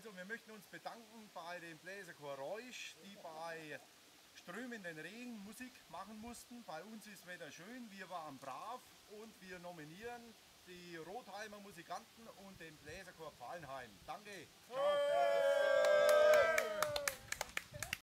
Also wir möchten uns bedanken bei dem Bläserchor Reusch, die bei strömenden Regen Musik machen mussten. Bei uns ist Wetter schön, wir waren brav und wir nominieren die Rotheimer Musikanten und den Bläserchor Fallenheim. Danke. Ciao.